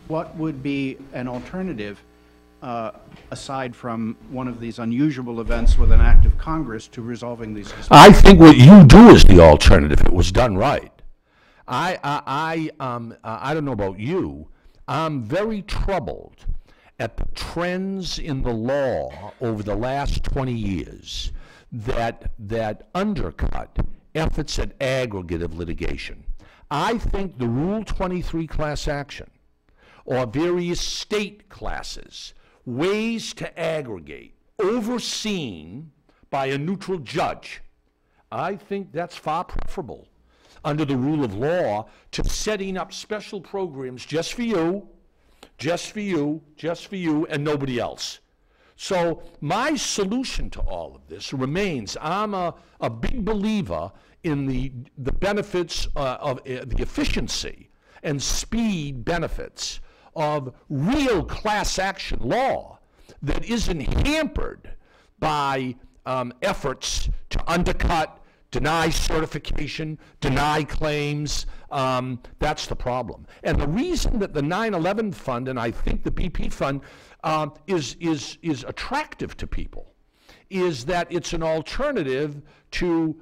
what would be an alternative, uh, aside from one of these unusual events with an act of Congress to resolving these disputes? I think what you do is the alternative. It was done right. I, I, I, um, I don't know about you. I'm very troubled at the trends in the law over the last 20 years that, that undercut efforts at aggregative litigation. I think the Rule 23 class action or various state classes, ways to aggregate, overseen by a neutral judge. I think that's far preferable under the rule of law to setting up special programs just for you, just for you, just for you, and nobody else. So my solution to all of this remains, I'm a, a big believer in the, the benefits uh, of uh, the efficiency and speed benefits of real class action law that isn't hampered by um, efforts to undercut, deny certification, deny claims. Um, that's the problem. And the reason that the 9/11 fund and I think the BP fund um, is is is attractive to people is that it's an alternative to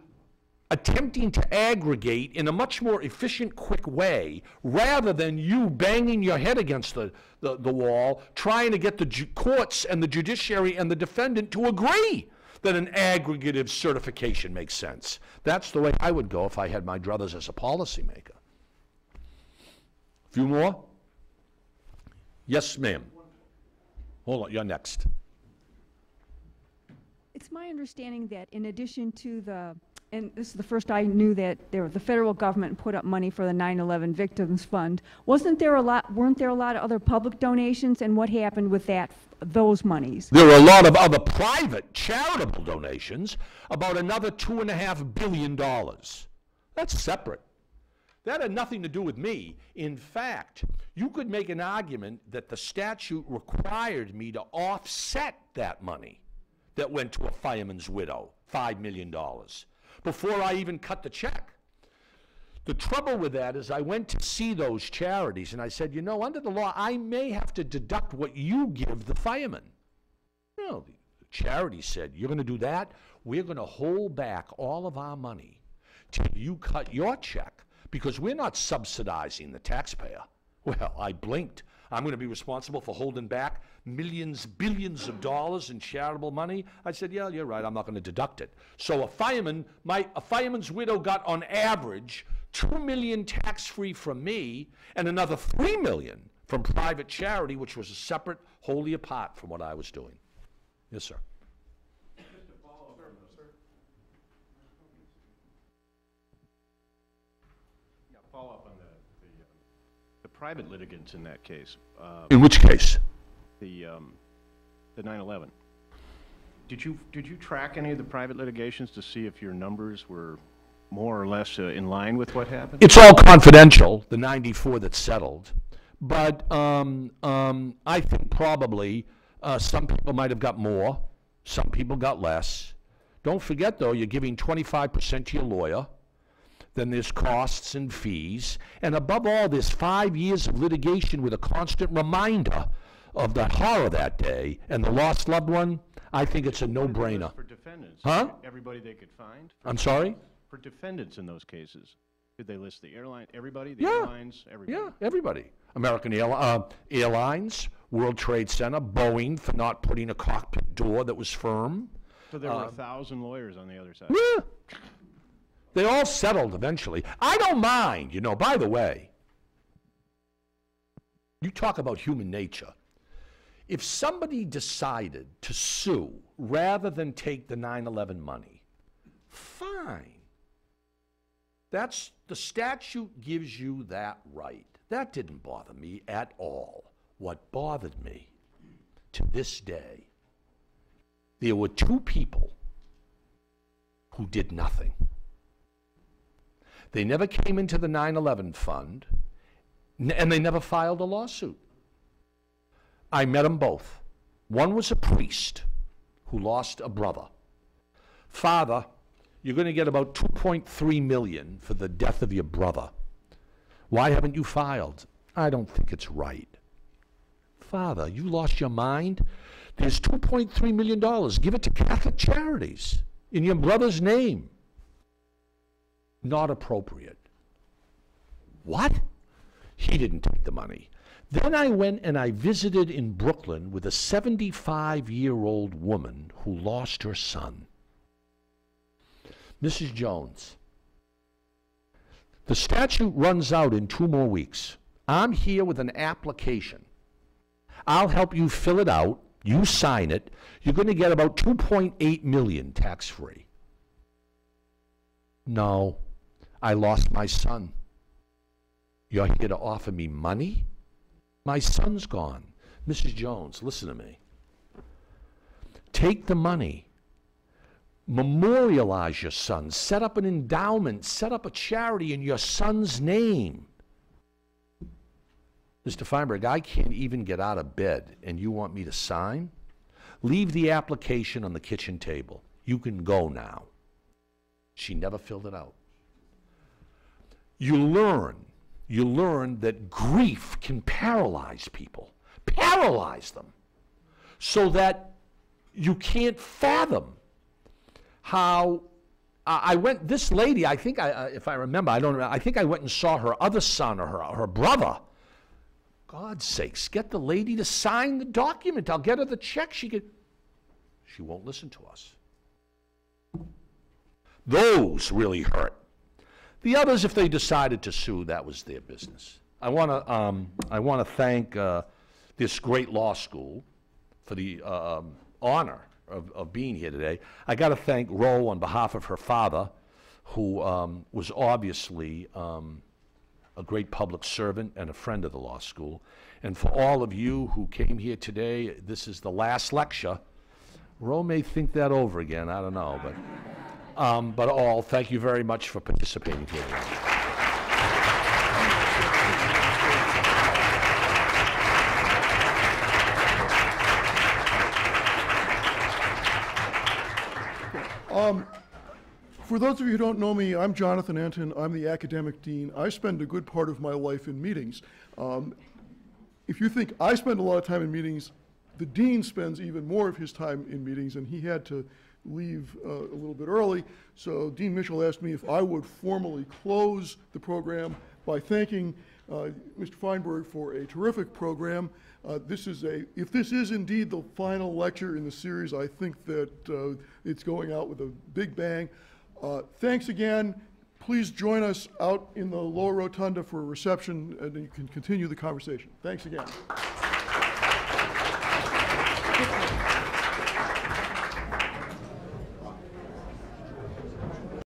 attempting to aggregate in a much more efficient, quick way, rather than you banging your head against the, the, the wall, trying to get the courts and the judiciary and the defendant to agree that an aggregative certification makes sense. That's the way I would go if I had my druthers as a policymaker. A Few more? Yes, ma'am. Hold on, you're next. It's my understanding that in addition to the, and this is the first I knew that there, the federal government put up money for the 9/11 Victims Fund. Wasn't there a lot, weren't there a lot of other public donations, and what happened with that, those monies? There were a lot of other private charitable donations, about another two and a half billion dollars. That's separate. That had nothing to do with me. In fact, you could make an argument that the statute required me to offset that money that went to a fireman's widow, $5 million, before I even cut the check. The trouble with that is I went to see those charities and I said, you know, under the law, I may have to deduct what you give the firemen. No, the charity said, you're going to do that? We're going to hold back all of our money till you cut your check because we're not subsidizing the taxpayer. Well, I blinked. I'm going to be responsible for holding back millions, billions of dollars in charitable money. I said, yeah, you're right. I'm not going to deduct it. So a fireman, my, a fireman's widow got on average two million tax-free from me and another three million from private charity, which was a separate, wholly apart from what I was doing. Yes, sir. Follow up on the, the, uh, the private litigants in that case, uh, In which case? the, um, the 9/11. Did you, did you track any of the private litigations to see if your numbers were more or less uh, in line with what happened? It's all confidential, the 94 that settled. But um, um, I think probably uh, some people might have got more, some people got less. Don't forget, though, you're giving 25% to your lawyer. Then there's costs and fees. And above all, there's five years of litigation with a constant reminder of the horror that day and the lost loved one. I think it's a What did they list no-brainer. For defendants? Huh? Everybody they could find? I'm sorry? For defendants in those cases? Did they list the airline, everybody, the Yeah. airlines, everybody? Yeah, everybody. American Airli- uh, Airlines, World Trade Center, Boeing for not putting a cockpit door that was firm. So there were a thousand lawyers on the other side? Yeah. They all settled eventually. I don't mind, you know, by the way. You talk about human nature. If somebody decided to sue rather than take the 9 11 money, fine. That's the statute gives you that right. That didn't bother me at all. What bothered me to this day, there were two people who did nothing. They never came into the 9/11 fund, and they never filed a lawsuit. I met them both. One was a priest who lost a brother. Father, you're going to get about 2.3 million for the death of your brother. Why haven't you filed? I don't think it's right. Father, you lost your mind? There's $2.3 million. Give it to Catholic Charities in your brother's name. Not appropriate. What? He didn't take the money. Then I went and I visited in Brooklyn with a 75 year old woman who lost her son. Mrs. Jones, the statute runs out in two more weeks. I'm here with an application. I'll help you fill it out. You sign it. You're going to get about 2.8 million tax free. No, I lost my son. You're here to offer me money? My son's gone. Mrs. Jones, listen to me. Take the money. Memorialize your son. Set up an endowment. Set up a charity in your son's name. Mr. Feinberg, I can't even get out of bed, and you want me to sign? Leave the application on the kitchen table. You can go now. She never filled it out. You learn, you learn that grief can paralyze people, paralyze them, so that you can't fathom how I went, this lady, I think, I, if I remember, I don't remember, I think I went and saw her other son or her, her brother. God's sakes, get the lady to sign the document. I'll get her the check. She could. She won't listen to us. Those really hurt. The others, if they decided to sue, that was their business. I want to um, I want to thank uh, this great law school for the uh, um, honor of, of being here today. I got to thank Roe on behalf of her father, who um, was obviously um, a great public servant and a friend of the law school. And for all of you who came here today, this is the last lecture. Roe may think that over again, I don't know, but, um, but all, thank you very much for participating here today. For those of you who don't know me, I'm Jonathan Entin. I'm the academic dean. I spend a good part of my life in meetings. Um, if you think I spend a lot of time in meetings, the dean spends even more of his time in meetings, and he had to leave uh, a little bit early. So Dean Mitchell asked me if I would formally close the program by thanking uh, Mr. Feinberg for a terrific program. Uh, This is a, if this is indeed the final lecture in the series, I think that uh, it's going out with a big bang. Uh, Thanks again. Please join us out in the lower rotunda for a reception, and you can continue the conversation. Thanks again.